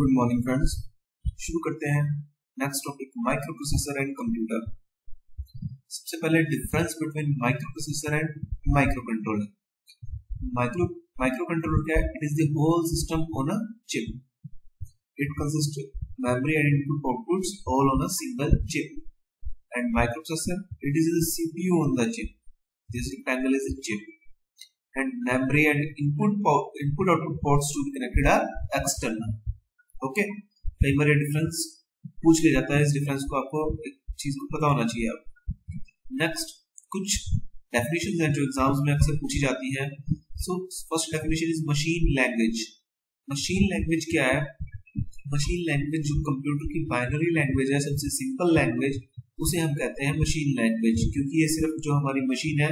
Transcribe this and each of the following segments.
Good morning friends शुरू करते हैं next topic microprocessor and computer सबसे पहले difference between microprocessor and microcontroller micro microcontroller क्या है it is the whole system on a chip it consist memory and input outputs all on a single chip and microprocessor it is the CPU on the chip this rectangle is a chip and memory and input input output ports to be connected are external. Okay? कई बार difference पूछ लिया जाता है, इस difference को आपको एक चीज़ को पता होना चाहिए आप नेक्स्ट कुछ डेफिनेशन हैं जो एग्ज़ाम्स में अक्सर पूछी जाती है। So first definition is machine language machine language क्या है? मशीन लैंग्वेज जो कंप्यूटर की बाइनरी लैंग्वेज है, सबसे सिंपल लैंग्वेज उसे हम कहते हैं मशीन लैंग्वेज क्योंकि ये सिर्फ़ जो हमारी मशीन है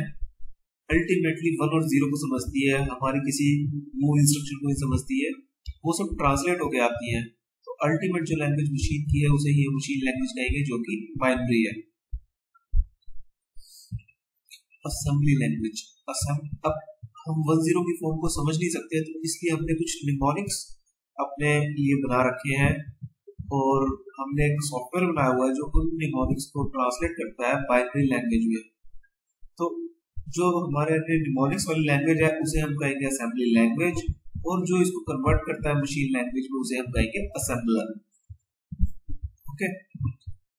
अल्टीमेटली वन और ज़ीरो को समझती है, हमारी किसी मूव इंस्ट्रक्शन को ही समझती है। वो सब ट्रांसलेट होके आती है। तो अल्टीमेट जो लैंग्वेज मशीन की है, उसे ही मशीन लैंग्वेज कहेंगे जो कि बाइनरी है। असेंबली लैंग्वेज अब हम वन ज़ीरो की फॉर्म को समझ नहीं सकते तो इसलिए हमने कुछ निमोनिक्स अपने लिए बना रखे हैं, और हमने एक सॉफ्टवेयर बनाया हुआ है जो उन निमोनिक्स को ट्रांसलेट करता है बाइनरी लैंग्वेज में। तो जो हमारे निमोनिक्स वाली लैंग्वेज है, उसे हम कहेंगे असेंबली लैंग्वेज और जो इसको कन्वर्ट करता है मशीन लैंग्वेज में, उसे हम कहेंगे assembler okay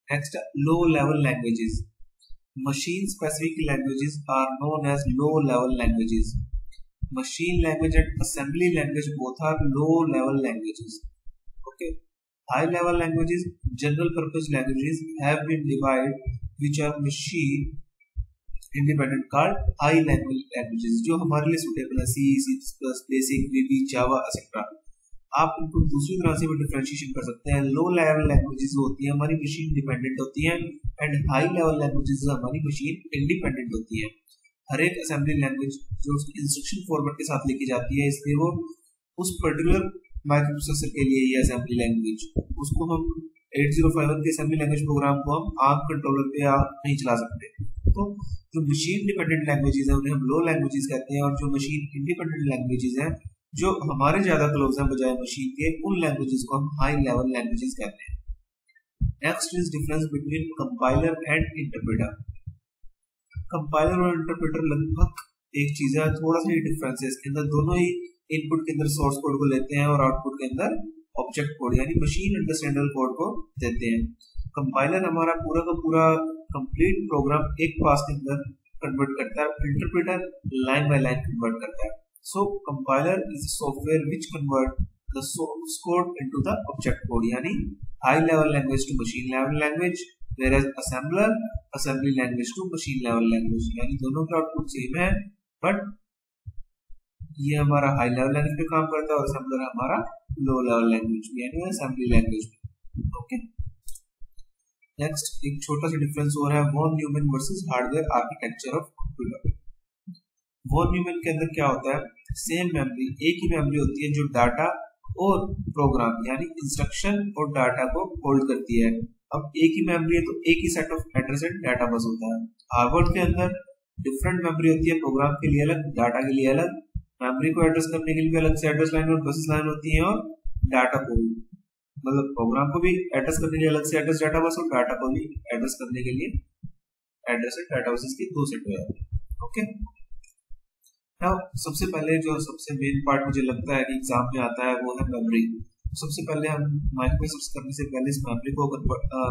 next low level languages machine specific languages are known as low level languages machine language and assembly language both are low level languages okay high level languages general purpose languages have been divide which are machine independent card level languages जो हमारे लिए suitable है C C plus BASIC VB Java etcetera आप इनको दूसरी तरह से भी डिफरेंशिएशन कर सकते हैं। लो लेवल लैंग्वेजेस होती है, हमारी मशीन डिपेंडेंट होती है एंड हाई लेवल लैंग्वेजेस हमारी मशीन इंडिपेंडेंट होती है। हर एक असेंबली लैंग्वेज जो इंस्ट्रक्शन फॉर्मेट के साथ लेके जाती है, इसलिए वो उस पर्टिकुलर माइक्रोप्रोसेसर के लिए ये असेंबली लैंग्वेज उसको हम 8051 के असेंबली लैंग्वेज प्रोग्राम को हम आर्म कंट्रोलर पे नहीं चला सकते। तो जो मशीन डिपेंडेंट लैंग्वेजेस है, उन्हें हम लो लैंग्वेजेस कहते हैं और जो मशीन इंडिपेंडेंट लैंग्वेजेस हैं, जो हमारे ज़्यादा क्लोज हैं बजाय मशीन के, उन लैंग्वेजेस को हम हाई लेवल लैंग्वेजेस कहते हैं। Next is difference between compiler and interpreter compiler और इंटरप्रेटर लगभग एक चीज़ है, थोड़ा सा ही डिफरेंस है। इसके अंदर दोनों ही इनपुट के अंदर सोर्स कोड को लेते हैं और आउटपुट के अंदर ऑब्जेक्ट कोड यानी मशीन अंडरस्टैंडर कोड को देते हैं। कंपाइलर हमारा पूरा का पूरा कंप्लीट प्रोग्राम एक पास के अंदर कन्वर्ट करता है interpreter line by line convert करता है। So compiler is software which convert the source code into the object code यानी high level language to machine level language whereas assembler assembly language to machine level language, यानी दोनों का output same है but ये हमारा high level language पे काम करता है और assembler हमारा लो लेवल लैंग्वेज यानी असेंबली लैंग्वेज ओके नेक्स्ट एक छोटा सा डिफरेंस हो रहा है von Neumann versus Harvard architecture of computer von Neumann के अंदर क्या होता है? सेम मेमोरी एक ही मेमोरी होती है जो डाटा और प्रोग्राम यानी इंस्ट्रक्शन और डाटा को होल्ड करती है। अब एक ही मेमोरी है तो एक ही set of address and data bus होता है। हार्वर्ड के अंदर डिफरेंट मेमोरी होती है प्रोग्राम के लिए अलग डाटा के लिए अलग मेमोरी को एड्रेस करने के लिए अलग से एड्रेस लाइन और बसेस लाइन होती है और डाटा को भी। मतलब प्रोग्राम को भी एड्रेस करने के लिए अलग से एड्रेस डाटा बस और डाटा को भी एड्रेस करने के लिए एड्रेस एंड डाटा बसेस के दो सेट हो जाती है। ओके सबसे पहले जो सबसे मेन पार्ट मुझे लगता है कि एग्ज़ाम में आता है वो है मेमोरी सबसे पहले हम माइक्रो माइक्रोसॉफ्ट करने से पहले इस मेमोरी को अगर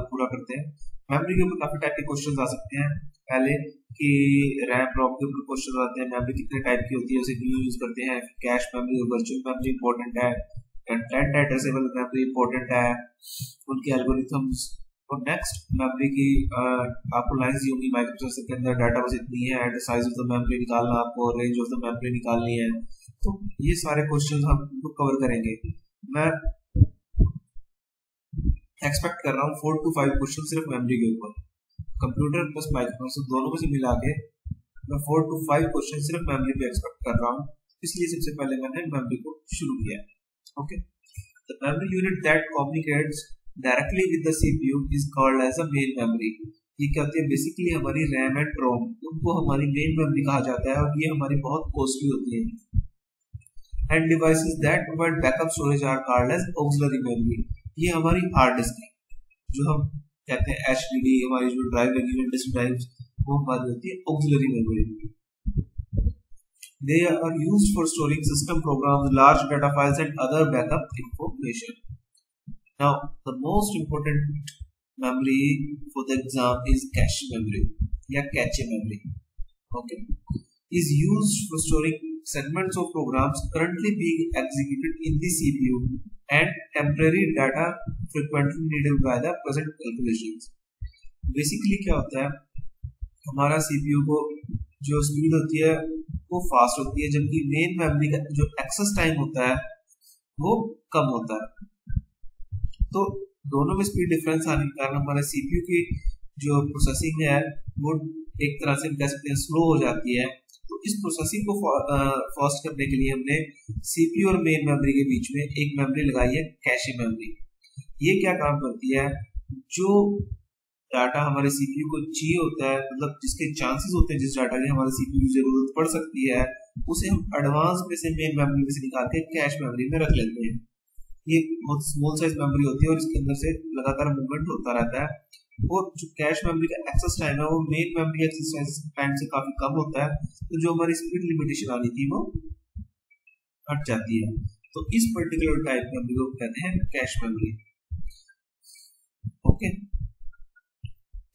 पूरा करते हैं मेमोरी के ऊपर काफ़ी टाइप के क्वेश्चन आ सकते हैं। पहले कि रैम रोम के ऊपर क्वेश्चन आते हैं मेमोरी कितने टाइप की होती है, उसे क्यों यूज़ करते हैं कैश मेमोरी और वर्चुअल मेमोरी इंपॉर्टेंट है कंटेंट एड्रेसेबल मेमोरी इंपॉर्टेंट है, उनके एल्गोरिथम्स और नेक्स्ट मेमोरी की आपको लाइंस दी होंगी माइक्रोप्रोसेसर के अंदर डाटा बस इतनी है at size of the memory निकालना आपको रेंज ऑफ़ द मेमोरी निकालनी है। तो ये सारे क्वेश्चन हम कवर करेंगे। मैं एक्सपेक्ट कर रहा हूँ फोर टू फाइव क्वेश्चन सिर्फ़ मेमोरी के ऊपर। कंप्यूटर प्लस माइक्रोप्रोसेसर दोनों में से मिला के मैं फोर टू फाइव क्वेश्चन सिर्फ़ मेमोरी पे एक्सपेक्ट कर रहा हूँ। इसलिए सबसे पहले मैंने मेमोरी को शुरू किया Okay. The memory unit that communicates directly with the CPU is called as a main memory. ये क्या होती है? बेसिकली हमारी रैम एंड रोम उनको हमारी मेन मेमोरी कहा जाता है और ये हमारी बहुत कॉस्टली होती है। And devices that provide backup storage are called as auxiliary memory ये हमारी हार्ड डिस्क है जो हम कहते हैं एच हमारी जो ड्राइव लगी हुई डिस्क ड्राइव वो हमारी होती है auxiliary memory They are used for storing system programs, large data files, and other backup information. Now, the most important memory for the exam is cache memory या cache memory. Okay, is used for storing segments of programs currently being executed in the CPU and temporary data frequently needed by the present calculations. Basically क्या होता है हमारा CPU को जो speed होती है वो फास्ट होती है जबकि मेन मेमोरी का जो एक्सेस टाइम होता है वो कम होता है तो दोनों में स्पीड डिफरेंस आने के कारण हमारे सीपीयू की जो प्रोसेसिंग है वो एक तरह से कह सकते हैं स्लो हो जाती है तो इस प्रोसेसिंग को फास्ट करने के लिए हमने सीपीयू और मेन मेमोरी के बीच में एक मेमोरी लगाई है कैशे मेमोरी ये क्या काम करती है? जो डाटा हमारे सीपीयू को चाहिए होता है मतलब जिसके चांसेस होते हैं, जिस डाटा की हमारे सीपीयू की ज़रूरत पड़ सकती है, उसे हम एडवांस में से मेन मेमोरी में से निकाल के कैश मेमोरी में रख लेते हैं। ये बहुत स्मॉल साइज़ मेमोरी होती है और इसके अंदर से लगातार मूवमेंट होता रहता है। और जो कैश मेमोरी का एक्सेस टाइम है, वो मेन मेमोरी एक्सेस टाइम से काफ़ी कम होता है। तो जो हमारी स्पीड लिमिटेशन आ रही थी, वो हट जाती है। तो इस पर्टिकुलर टाइप मेमोरी को कहते हैं कैश मेमोरी ओके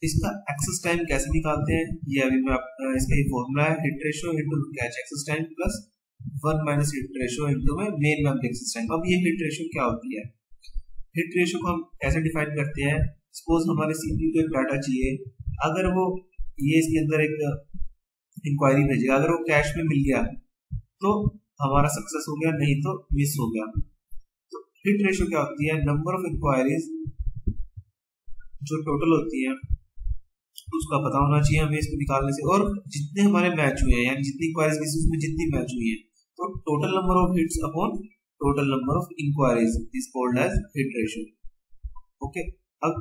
इसका एक्सेस टाइम कैसे निकालते हैं? ये अभी मैं आपका इसका ये फॉर्मूला है hit ratio into cache access time plus one minus hit ratio into में मेन मेमोरी एक्सेस टाइम अब ये हिट रेशियो क्या होती है? हिट रेशियो को हम कैसे डिफाइन करते हैं? सपोज़ हमारे सीपीयू को एक डाटा चाहिए, अगर वो ये इसके अंदर एक इंक्वायरी भेजेगा, अगर वो कैश में मिल गया तो हमारा सक्सेस हो गया, नहीं तो मिस हो गया। तो हिट रेशियो क्या होती है? नंबर ऑफ़ इंक्वायरीज जो टोटल होती है, उसका पता होना चाहिए हमें इसको निकालने से। और जितने हमारे मैच हुए हैं, यानी जितनी इंक्वायरीज क्वारीज उसमें जितनी मैच हुई है तो total number of hits upon total number of inquiries is called as hit ratio okay अब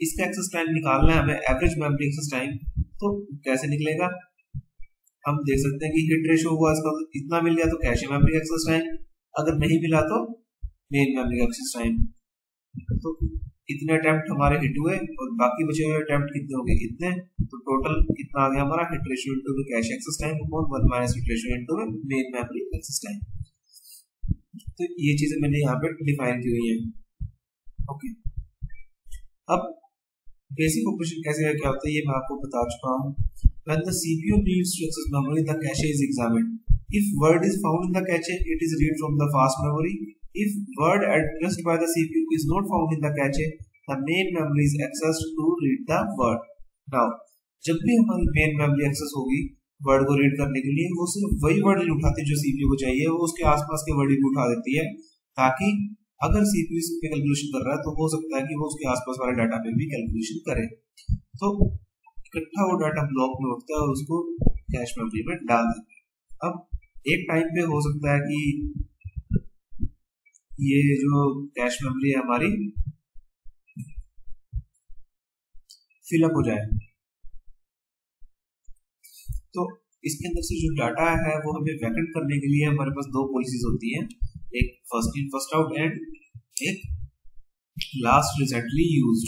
इसका एक्सेस टाइम निकालना है, हमें एवरेज मेमोरी एक्सेस टाइम तो कैसे निकलेगा? हम देख सकते हैं कि हिट रेशो हुआ, इसका इतना मिल गया तो कैश मेमोरी एक्सेस टाइम अगर नहीं मिला तो मेन मेमोरी एक्सेस टाइम तो इतने अटेम्प्ट हमारे हिट हुए, और बाकी बचे हुए अटेम्प्ट कितने हो गए? इतने। तो टोटल कितना आ गया हमारा हिट रेशियो इनटू में cache access time upon 1 minus hit ratio into में मेन मेमोरी एक्सेस टाइम तो ये चीज़ें मैंने यहाँ पे डिफाइन की हुई है। ओके अब बेसिक ऑपरेशन कैसे है क्या होता है ये मैं आपको बता चुका हूँ when the CPU needs to access memory the cache is examined if word is found in the cache it is read from the fast memory If word addressed by the CPU is not found in the cache, the main memory is accessed to read the word. Now, जब भी हमारी main memory access होगी word को read करने के लिए वो सिर्फ़ वही वर्ड नहीं उठाती जो सीपीयू को चाहिए वो उसके आसपास के वर्ड ही उठा देती है ताकि अगर सीपीयू इस पे कैलकुलेशन कर रहा है तो हो सकता है कि वो उसके आसपास वाले डाटा पे भी कैलकुलेशन करे। तो इकट्ठा वो डाटा ब्लॉक में उठता है और उसको कैश मेमोरी में डाल देते हैं। अब एक टाइम पे हो सकता है कि ये जो कैश मेमोरी है हमारी फिलअप हो जाए। तो इसके अंदर से जो डाटा है, वो हमें वैकेंट करने के लिए हमारे पास दो पॉलिसीज़ होती हैं। एक first in first out and एक लास्ट रिसेंटली यूज्ड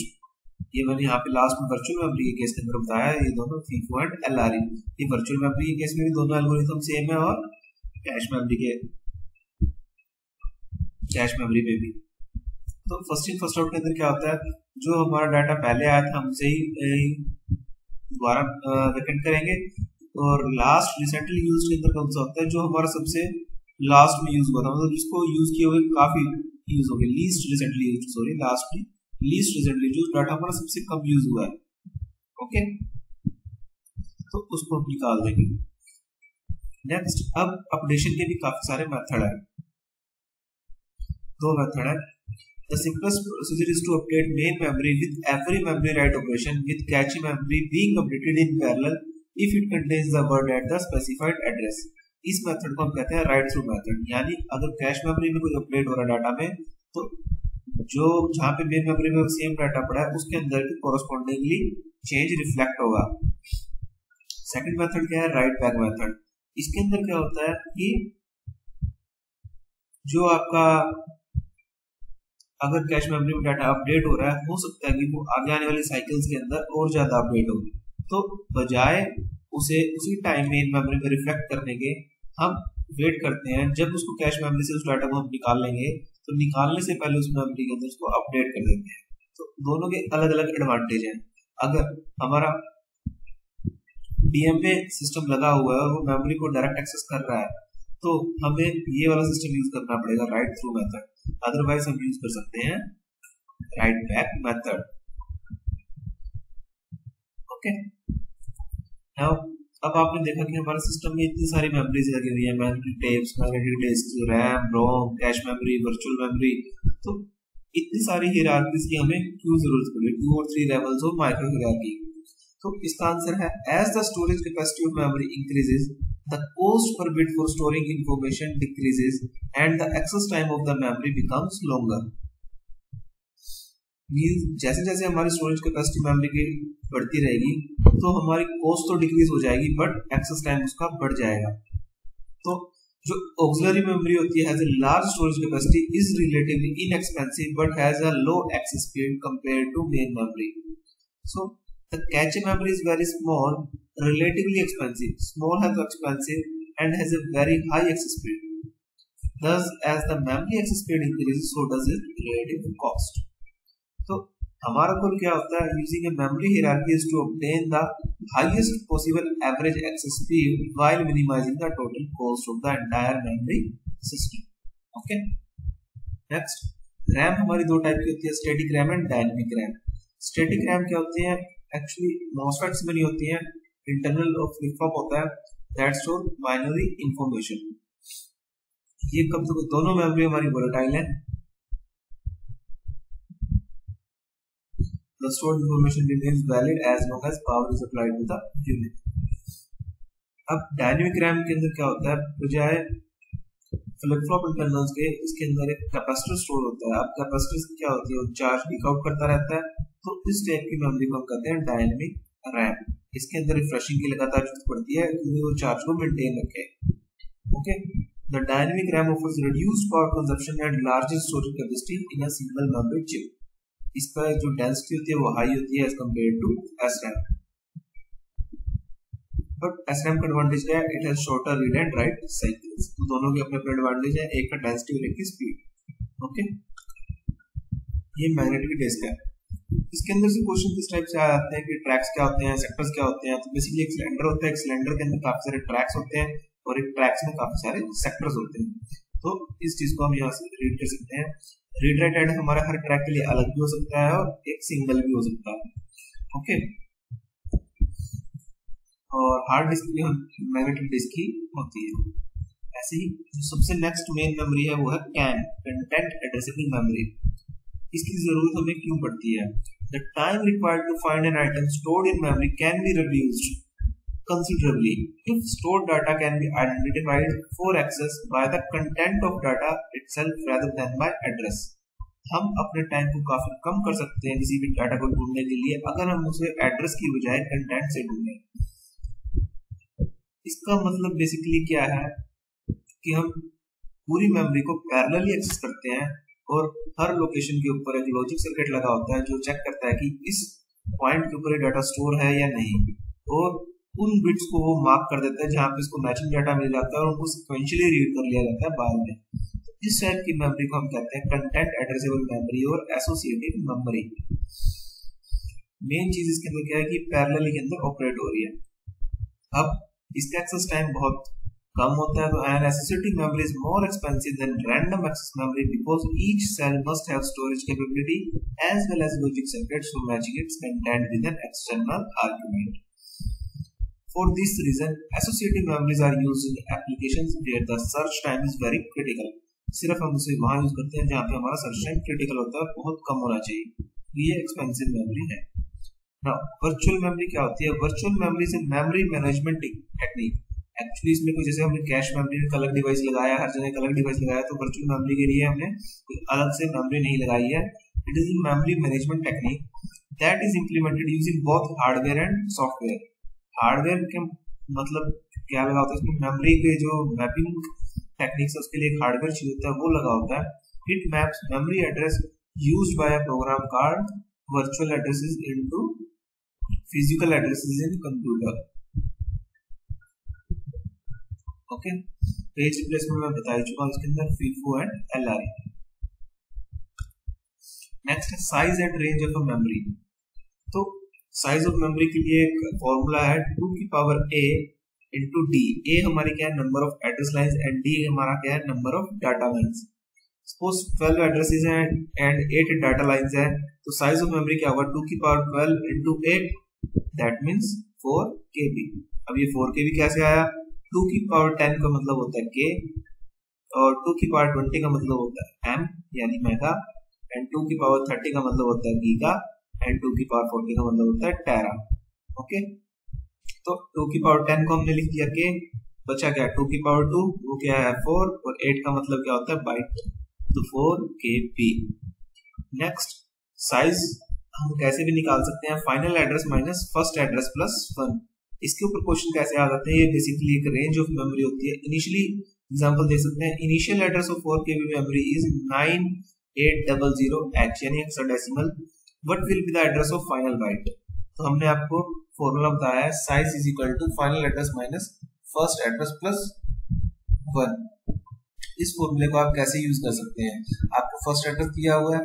ये मैंने यहाँ पे लास्ट में वर्चुअल मेमोरी के केस के अंदर बताया, ये दोनों फीफो एंड एल आर ये वर्चुअल मेमोरी के केस में भी दोनों एल्गोरिथम सेम है और कैश मेमोरी के कैश मेमोरी में भी. तो फ़र्स्ट इन फ़र्स्ट आउट के अंदर क्या होता है? जो हमारा डाटा पहले आया था, हमसे ही दोबारा वेकेंट करेंगे. और लास्ट रिसेंटली यूज़ के अंदर कौन सा होता है? जो हमारा सबसे लास्ट में यूज़ हुआ था। मतलब जिसको यूज़ किए हुए काफ़ी यूज़ हो गए लीस्ट रिसेंटली सॉरी लास्ट में। लीस्ट रिसेंटली जो डाटा हमारा सबसे कम यूज़ हुआ है। ओके तो उसको हम निकाल देंगे। नेक्स्ट अब अपडेशन के भी काफ़ी सारे मेथड है। दो मेथड है। The simplest procedure is to update main memory with every memory write operation with cache memory being updated in parallel if it contains the word at the specified address इस method को हम कहते हैं right through method. यानी अगर cache memory में कोई update हो रहा है डाटा में तो जो जहाँ पे मेन मेमोरी में सेम डाटा पड़ा है, उसके अंदर भी कोरोस्पॉन्डिंगली चेंज रिफ्लेक्ट होगा। सेकंड मेथड क्या है? राइट बैक मेथड इसके अंदर क्या होता है कि जो आपका, अगर कैश मेमोरी में डाटा अपडेट हो रहा है, हो सकता है कि वो आगे आने वाली साइकिल्स के अंदर और ज़्यादा अपडेट होगी तो बजाय उसे उसी टाइम में इन मेमोरी में रिफ्लेक्ट करने के हम वेट करते हैं। जब उसको कैश मेमोरी से उस डाटा को हम निकाल लेंगे तो निकालने से पहले उस मेमोरी के अंदर उसको अपडेट कर देते हैं। तो दोनों के अलग अलग एडवांटेज हैं। अगर हमारा डीएमए सिस्टम लगा हुआ है और वो मेमोरी को डायरेक्ट एक्सेस कर रहा है तो हमें ये वाला सिस्टम यूज़ करना पड़ेगा राइट थ्रू मेथड अदरवाइज़ हम यूज़ कर सकते हैं write back method okay now अब आपने देखा कि हमारे सिस्टम में इतनी सारी मेमोरीज लगी हुई है memory tapes magnetic disk RAM ROM cache memory virtual memory तो इतनी सारी हियरार्कीज की हमें क्यों ज़रूरत पड़ी? टू और three levels of micro hierarchy तो इसका आंसर है as the storage capacity of memory increases the per bit for storing storing decreases and the the time of the the becomes becomes longer. जैसे जैसे हमारी storage capacity memory की बढ़ती रहेगी तो हमारी कॉस्ट तो डिक्रीज हो जाएगी बट एक्सेस टाइम उसका बढ़ जाएगा तो जो ऑक्सिलरी मेमोरी होती है large storage capacity is relatively inexpensive but has a low access speed compare to main memory so the cache memory is very small relatively expensive. Small has expensive and has a very high access speed. Thus, as the memory access speed increases, so does its relative cost. So, हमारा गोल क्या होता है using a memory is to obtain the highest possible average access speed while minimizing the total cost of the entire memory system okay next RAM हमारी दो type की होती है static RAM and dynamic RAM static RAM क्या होती है? Actually MOSFETs में नहीं होती है. इंटरनल फ्लिप फ्लॉप होता है. दैट स्टोर बाइनरी इंफॉर्मेशन ये कब तक दोनों मेमोरी हमारी वोलेटाइल है. The stored information remains valid as long as power is applied to the unit. अब डायनेमिक रैम के अंदर क्या होता है? बजाय फ्लिप फ्लॉप इंटरनल्स के, इसके अंदर एक कैपेसिटर स्टोर होता है। अब कैपेसिटर क्या होती है? चार्ज पिक आउट करता रहता है। तो इस टाइप की मेमोरी को हम कहते हैं डायनेमिक रैम इसके अंदर रिफ्रेशिंग की लगातार ज़रूरत पड़ती है, क्योंकि वो चार्ज को मेंटेन रखे। Okay the dynamic RAM offers reduced power consumption and largest storage capacity in a single memory chip इसका जो डेंसिटी होती है, वो हाई होती है as compare to SRAM but SRAM का एडवांटेज क्या है? It has shorter read and write cycles तो दोनों के अपने अपने एडवांटेज है, एक का डेंसिटी और एक की स्पीड ओके ये मैग्नेटिक डिस्क है. इसके अंदर से क्वेश्चन किस टाइप से आ जाते हैं कि ट्रैक्स क्या होते हैं सेक्टर्स क्या होते हैं? तो बेसिकली एक सिलेंडर होता है. एक सिलेंडर के अंदर काफ़ी सारे ट्रैक्स होते हैं, और एक ट्रैक्स में काफ़ी सारे सेक्टर्स होते हैं. तो इस चीज़ को हम यहाँ से रीड कर सकते हैं। रीड राइट एंड हमारा हर ट्रैक के लिए अलग भी हो सकता है और एक सिंगल भी हो सकता है। ओके और हार्ड डिस्क भी हम मैग्नेटिक डिस्क ही होती है। ऐसे ही जो सबसे नेक्स्ट मेन मेमोरी है वो है कैन कंटेंट एड्रेसेबल मेमोरी इसकी ज़रूरत हमें क्यों पड़ती है? The time required to find an item stored in memory can be reduced considerably. If stored data can be identified for access by the content of data itself rather than by address. हम अपने time को काफ़ी कम कर सकते हैं किसी भी data को ढूँढने के लिए, अगर हम उसे एड्रेस की बजाय कंटेंट से ढूंढें। इसका मतलब बेसिकली क्या है? कि हम पूरी मेमोरी को पैरेलली एक्सेस करते हैं और हर लोकेशन के ऊपर एक लॉजिक सर्किट लगा होता है जो चेक करता है कि इस पॉइंट के ऊपर डाटा स्टोर है या नहीं। और उन बिट्स को वो मार्क कर देता है जहाँ पे इसको मैचिंग डाटा मिल जाता है और उनको सिक्वेंशियली रीड कर लिया जाता है बाद में। इस टाइप की मेमोरी को हम कहते हैं कंटेंट एड्रेसेबल मेमोरी और एसोसिएटेड मेमोरी मेन चीज़ इसके अंदर क्या है कि पैरेलल के अंदर ऑपरेट हो रही है। अब इसका एक्सेस टाइम बहुत कम होता है तो an associated memory is more expensive than random access memory because each cell must have storage capability as well as logic circuit so matching its content with an external argument For this reason, associative memories are used in applications where the search time is very critical. सिर्फ़ हम उसे वहाँ use करते हैं जहाँ पे हमारा search time critical होता है बहुत कम होना चाहिए। ये एक्सपेंसिव मेमोरी है। ना वर्चुअल मेमोरी क्या होती है? वर्चुअल मेमोरी से मेमोरी मैनेजमेंट टेक्निक एक्चुअली इसमें कुछ जैसे हमने कैश मेमोरी में अलग डिवाइस लगाया हर जगह अलग डिवाइस लगाया तो वर्चुअल मेमोरी के लिए हमने कोई अलग से मेमोरी नहीं लगाई है। It is memory management technique that is implemented using both hardware and software hardware के मतलब क्या लगा होता है इसमें मेमोरी के जो मैपिंग टेक्निक्स उसके लिए हार्डवेयर चाहिए होता है, वो लगा होता है। It maps memory address use by a program called virtual addresses into physical addresses in computer okay page replacement मैं बता ही चुका हूँ, इसके अंदर फीफो एंड एलआर नेक्स्ट है size and range of memory तो साइज़ ऑफ़ मेमोरी के लिए एक फॉर्मूला है टू की power A into D A हमारी क्या है? Number of address lines and D हमारा क्या है? Number of data lines suppose 12 addresses हैं एंड 8 डाटा लाइंस हैं तो साइज़ ऑफ़ मेमोरी क्या होगा? 2 की power 12 into 8 that means 4 KB अब ये 4 केबी कैसे आया? 2 की पावर 10 का मतलब होता है के और टू की पावर 20 का मतलब होता है एम यानी मेगा एंड 2 की पावर 30 का मतलब होता है गीगा एंड टू की पावर फोर्टी का मतलब होता है टेरा ओके तो टू की पावर टेन को हमने लिख दिया के बचा क्या? टू की पावर टू वो क्या है? फोर और एट का मतलब क्या होता है? बाइट तो फोर के पी नेक्स्ट साइज़ हम कैसे भी निकाल सकते हैं? Final address minus first address plus one इसके ऊपर क्वेश्चन कैसे आ जाते हैं? ये बेसिकली एक रेंज ऑफ़ मेमोरी होती है। इनिशियली एग्जांपल दे सकते हैं। Initial address of four K B memory is nine eight double zero H यानी hexadecimal what will be the address of final byte तो हमने आपको फॉर्मूला बताया है size is equal to final address minus first address plus one इस फॉर्मूले को आप कैसे यूज़ कर सकते हैं? आपको फ़र्स्ट एड्रेस दिया हुआ है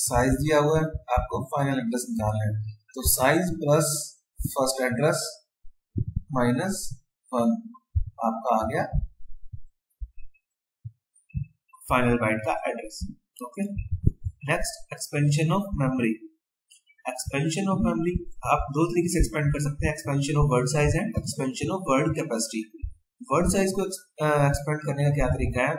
साइज़ दिया हुआ है, आपको फाइनल एड्रेस निकालना है। तो size plus first address minus one आपका आ गया फाइनल बाइट का address okay okay? Next expansion of memory expansion of memory आप दो तरीके से एक्सपेंड कर सकते हैं expansion of word size and expansion of word capacity word size को एक्सपेंड करने का क्या तरीका है?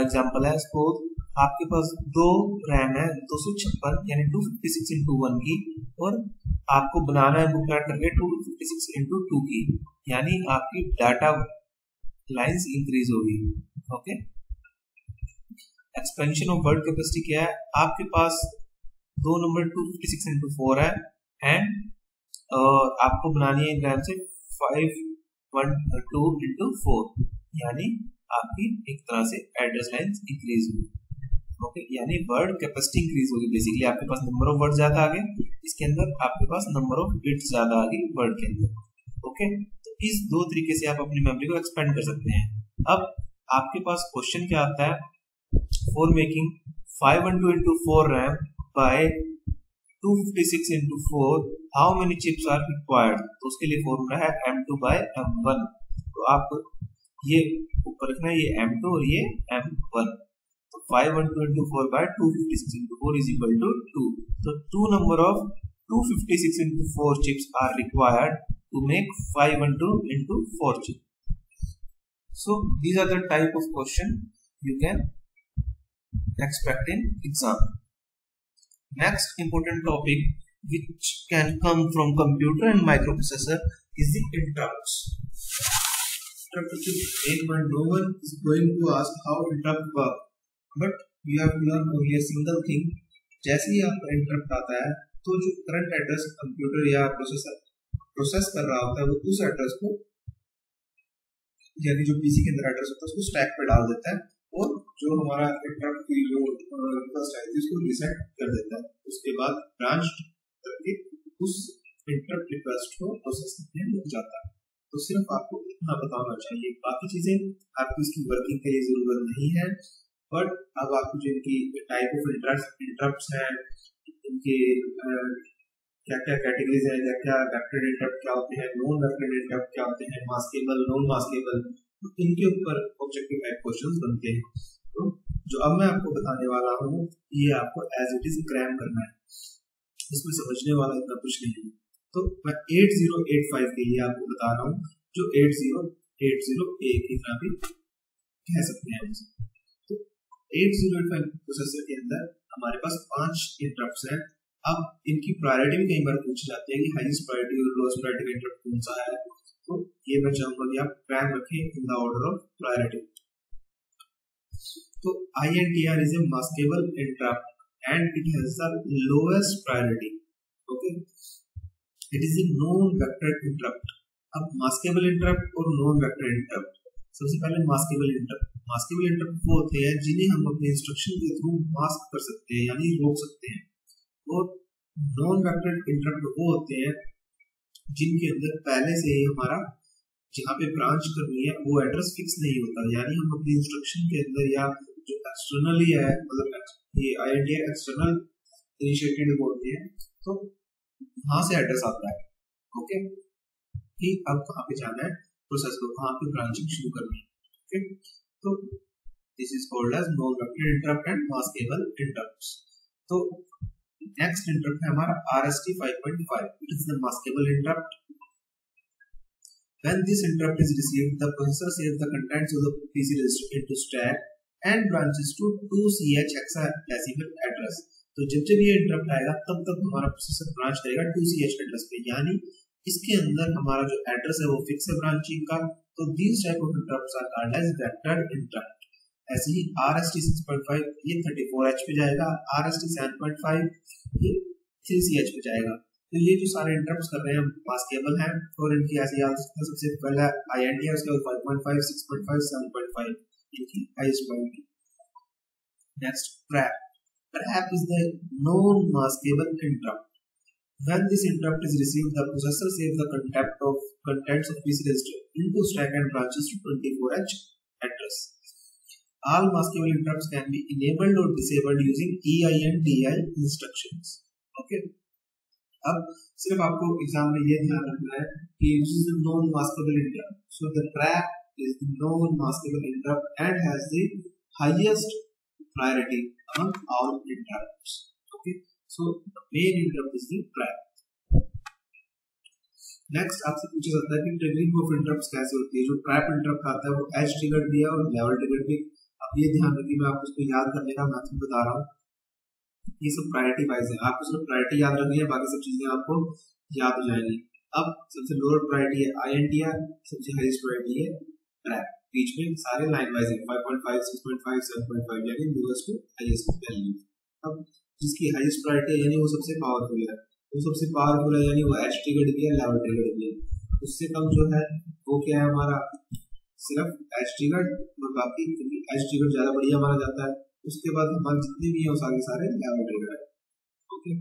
एग्जांपल है सपोज़ आपके पास दो रैम है, दो सौ छप्पन, यानी two fifty six into one की, और आपको बनाना है बुक करके two fifty six into two की, यानी आपकी डाटा लाइंस इंक्रीज होगी okay expansion of word capacity क्या है? आपके पास दो number two fifty six into four है एंड आपको बनानी है रैम से five one two into four यानी आपकी एक तरह से एड्रेस लाइन इंक्रीज हुई। ओके यानी वर्ड कैपेसिटी इंक्रीज होगी। बेसिकली आपके पास नंबर ऑफ़ वर्ड ज़्यादा आ गए, इसके अंदर आपके पास नंबर ऑफ़ बिट्स ज़्यादा आ गई वर्ड के अंदर। ओके तो इस दो तरीके से आप अपनी मेमोरी को एक्सपेंड कर सकते हैं। अब आपके पास क्वेश्चन क्या आता है? For making 512 into 4 RAM by 256 into 4 how many chips are required तो उसके लिए फॉर्मूला है M2 by M1 तो आप ये ऊपर रखना ये M2 और ये M1 तो 512 into 4 by 256 into 4 is equal to 2 so two number of 256 into 4 chips are required to make 512 into 4 chips so these are the type of question you can expect in exam. Next important topic which can come from computer and microprocessor is the interrupts. Interrupt एक बार no one is going to ask how interrupt work, but you have to learn only a single thing. जैसे ही आपका interrupt आता है तो जो current address computer या processor process कर रहा होता है वो उस एड्रेस को यानी जो पीसी के अंदर एड्रेस होता है उसको स्टैक पे डाल देता है जो हमारा इंटरप्ट की जो रिक्वेस्ट आई थी उसको रिसेट कर देता है, उसके बाद ब्रांच करके उस इंटरप्ट रिक्वेस्ट को प्रोसेस करने लग जाता है। तो सिर्फ़ आपको इतना बताना चाहिए, बाकी चीज़ें आपको इसकी वर्किंग के लिए ज़रूरत नहीं है बट अब आपको जो इनकी टाइप ऑफ़ इंटरप्ट है, इनके क्या क्या कैटेगरीज है क्या क्या वेक्टर इंटरप्ट क्या होते हैं नॉन वेक्टर इंटरप्ट क्या होते हैं मास्केबल नॉन मास्केबल तो इनके ऊपर ऑब्जेक्टिव टाइप क्वेश्चंस बनते हैं। तो जो अब मैं आपको बताने वाला हूँ, ये आपको एज इट इज़ क्रैम करना है। इसमें समझने वाला इतना कुछ नहीं है। तो मैं 8085 के लिए आपको बता रहा हूँ, जो 8080 एक की तरह भी कह सकते हैं तो 8085 प्रोसेसर के अंदर हमारे पास पाँच इंटरप्ट्स हैं। अब इनकी प्रायोरिटी भी कई बार पूछी जाती है कि हाईएस्ट प्रायोरिटी और लोएस्ट प्रायोरिटी का इंटरप्ट कौन सा है। तो ये मैं चाहूँगा कि आप ट्रैक रखें in the order of priority तो I N T R is a maskable interrupt and it has the lowest priority okay it is a non vector interrupt अब मास्केबल इंटरप्ट और नॉन वेक्टर इंटरप्ट सबसे पहले maskable interrupt maskable interrupt वो होते हैं जिन्हें हम अपने इंस्ट्रक्शन के थ्रू मास्क कर सकते हैं, यानी रोक सकते हैं। और नॉन वेक्टर इंटरप्ट वो होते हैं जिनके अंदर पहले से ही हमारा जहाँ पे ब्रांच करनी है, वो एड्रेस फिक्स नहीं होता। यानी हम अपनी इंस्ट्रक्शन के अंदर या जो एक्सटर्नली है मतलब ये आई एक्सटर्नल इनिशिएटेड बोलते हैं तो वहाँ से एड्रेस आता है। ओके कि अब कहाँ पे जाना है प्रोसेस को वहाँ पे ब्रांचिंग शुरू करनी है। ओके तो this is called as no vector interrupt and maskable interrupts तो नेक्स्ट इंटरप्ट है हमारा RST 5.5 it is the maskable interrupt when this interrupt is received, the processor saves the contents of the PC register into stack and branches to 2ch hexadecimal address. तो जब जब ये interrupt आएगा, तब तब हमारा प्रोसेसर ब्रांच करेगा 2ch address पे। यानी इसके अंदर हमारा जो एड्रेस है, वो फिक्स है ब्रांचिंग का। तो these type of interrupts are called as vector interrupt ऐसे ही पॉइंट फाइव ये थर्टी फोर एच पे जाएगा। पॉइंट फाइव ये थ्री सी एच पे जाएगा। तो ये जो सारे इंटरप्ट कर रहे हैं पास केबल है और इनकी ऐसे याद रखना सबसे पहला आई एन डी है उसके बाद five point five six point five seven point five इनकी highest quality next trap trap is the non maskable interrupt When this interrupt is received, the processor saves the content of contents of PC register into stack and branches to 24H address. All maskable interrupts can be enabled or disabled using EI and DI instructions. Okay. अब सिर्फ़ आपको exam में ये ध्यान रखना है कि this is the non maskable interrupt so the trap is the non maskable interrupt and has the highest priority among all interrupts okay so the main interrupt is the trap next आपसे पूछा जाता है कि triggering of interrupts कैसे होती है, जो trap interrupt आता है, वो एज ट्रिगर्ड भी है और लेवल ट्रिगर्ड भी अब ये ध्यान रखिए, मैं आपको उसको याद करने का मैथड बता रहा हूँ। ये सब प्रायोरिटी वाइज है। आपको सिर्फ़ प्रायोरिटी याद रखनी है, बाकी सब चीज़ें आपको याद हो जाएँगी। अब सबसे लोअर प्रायोरिटी है आई एन टी आर सबसे हाईएस्ट प्रायोरिटी है ट्रैप बीच में सारे लाइन वाइज है 5.5 6.5 7.5 यानी लोएस्ट टू हाईएस्ट वैल्यू अब जिसकी हाईएस्ट प्रायोरिटी है, यानी वो सबसे पावरफुल है। वो सबसे पावरफुल है, यानी वो एच ट्रिगर्ड भी है लेवल ट्रिगर्ड भी है। उससे कम जो है, वो क्या है हमारा? सिर्फ़ एच ट्रिगर्ड और बाकी एच ट्रिगर्ड ज़्यादा बढ़िया माना जाता है। उसके बाद हमारे जितने भी है वो सारे सारे लेवल ट्रिगर्ड ओके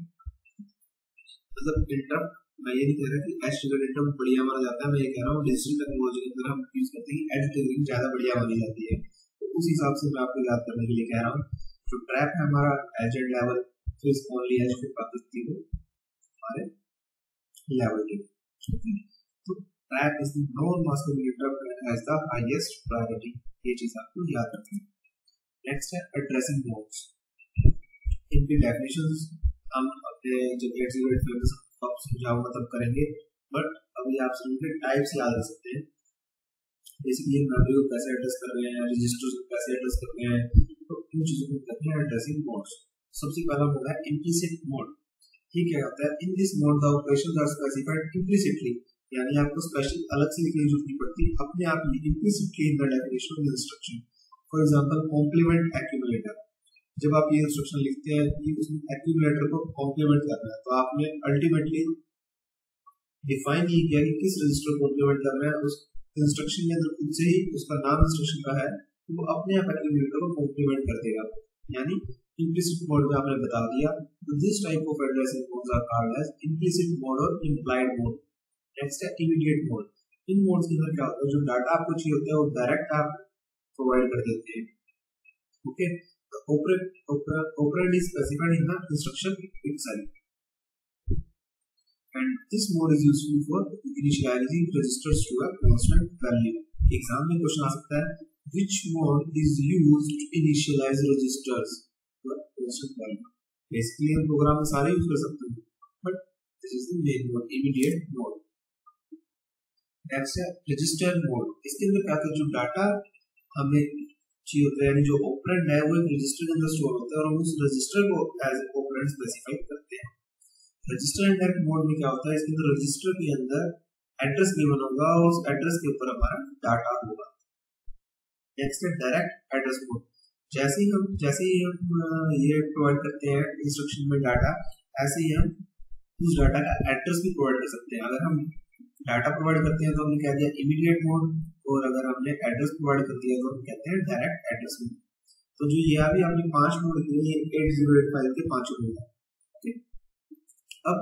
मतलब इंटरप्ट मैं ये नहीं कह रहा कि एच ट्रिगर्ड इंटरप्ट बढ़िया माना जाता है, मैं ये कह रहा हूँ डिजिटल टेक्नोलॉजी के अंदर यूज़ करते हैं एच ट्रिगरिंग ज़्यादा बढ़िया मानी जाती है। तो उस हिसाब से मैं आपको याद करने के लिए कह रहा हूँ, जो ट्रैप है हमारा एजेंट लेवल इस ओनली एज पे प्राप्त है, हमारे लेवल के। तो trap is the non master interrupt has the highest priority ये चीज़ आपको याद रखनी है। नेक्स्ट है एड्रेसिंग मोड्स इनकी डेफिनेशंस हम अपने जब एट ज़ीरो कब समझाऊँगा तब करेंगे बट अभी आप सिर्फ़ टाइप्स याद रख सकते हैं। बेसिकली मेमोरी को कैसे एड्रेस कर रहे हैं रजिस्टर्स को कैसे एड्रेस कर रहे हैं तो इन चीज़ों को कहते हैं एड्रेसिंग मोड्स सबसे पहला मोड है इम्प्लिसिट मोड ये क्या होता है? In this mode the operations are specified implicitly यानी आपको स्पेशल अलग से लिखने की ज़रूरत नहीं पड़ती। अपने आप ही implicitly in the definition of instruction for example complement accumulator जब आप ये इंस्ट्रक्शन लिखते हैं कि उसमें एक्यूमुलेटर को कॉम्प्लीमेंट करना है तो आपने अल्टीमेटली डिफाइन ये किया कि किस रजिस्टर को कॉम्प्लीमेंट करना है। उस इंस्ट्रक्शन के अंदर खुद से ही उसका नाम इंस्ट्रक्शन का है तो वो अपने आप एक्यूमुलेटर को कॉम्प्लीमेंट कर देगा। यानी implicit मोड में आपने बता दिया तो this type of addressing modes are called as implicit mode और implied मोड नेक्स्ट है immediate मोड इन मोड्स के अंदर क्या होता है? जो डाटा आपको चाहिए होता है, वो डायरेक्ट आप प्रोवाइड कर देते हैं okay operand is specified in the instruction itself and this mode is used for initializing registers to a constant value exam में क्वेश्चन आ सकता है which mode is used to initialize registers to a constant value basically हम program में सारे use कर सकते हैं but this is the main mode immediate mode register mode इसके अंदर क्या होता डाटा हमें यानी जो ऑपरेंड है, वो एक रजिस्टर के अंदर स्टोर होता है और हम उस रजिस्टर को एज ऑपरेंड स्पेसिफाई करते हैं। रजिस्टर इंडायरेक्ट मोड में क्या होता है? इसके अंदर रजिस्टर के अंदर एड्रेस गिवन होगा और उस एड्रेस के ऊपर हमारा डाटा होगा। नेक्स्ट है डायरेक्ट एड्रेस मोड जैसे ही हम, जैसे ही हम ये प्रोवाइड करते हैं इंस्ट्रक्शन में डाटा ऐसे ही हम उस डाटा का एड्रेस भी प्रोवाइड कर सकते हैं। अगर हम डाटा प्रोवाइड करते हैं तो हमने कह दिया इमीडिएट मोड और अगर हमने एड्रेस प्रोवाइड कर दिया तो हम कहते हैं डायरेक्ट एड्रेस मोड तो जो ये अभी हमने पाँच मोड दिए एट ज़ीरो एट फाइव के पाँच मोड है। अब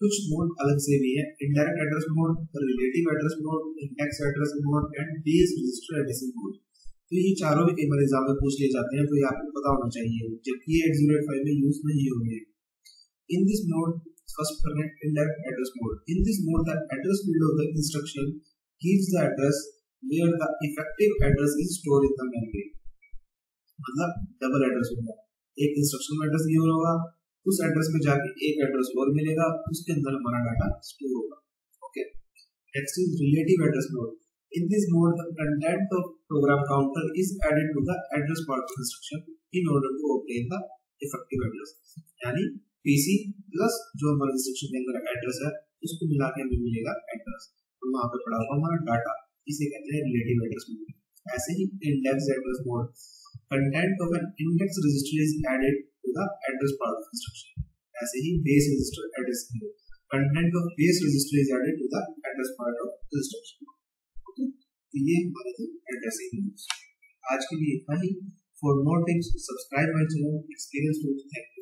कुछ मोड अलग से भी है। Indirect address mode relative address mode index address mode and base register addressing mode. तो ये चारों भी कई बार एग्ज़ाम में पूछ लिए जाते हैं तो ये आपको पता होना चाहिए जबकि ये एट ज़ीरो एट फाइव में यूज़ नहीं होंगे। In this mode first permanent indirect address mode. In this mode, the address field of the instruction gives the address where the effective address is stored in the memory. मतलब double address होगा। एक instruction में address given होगा, उस address में जाके एक address और मिलेगा, उसके अंदर हमारा डाटा स्टोर होगा। Okay next is relative address mode in this mode the content of program counter is added to the address part of instruction in order to obtain the effective address यानी PC plus जो हमारे instruction के अंदर address है, उसको मिला के हमें मिलेगा एड्रेस तो वहाँ पे पड़ा हुआ हमारा डाटा इसे कहते हैं रिलेटिव एड्रेस मोड ऐसे ही index address mode content of an index register is added to the address part of instruction ऐसे ही base register address mode content of base register is added to the address part of instruction तो ये हमारे थे addressing modes आज के लिए इतना ही। For more tips subscribe my channel experience to thank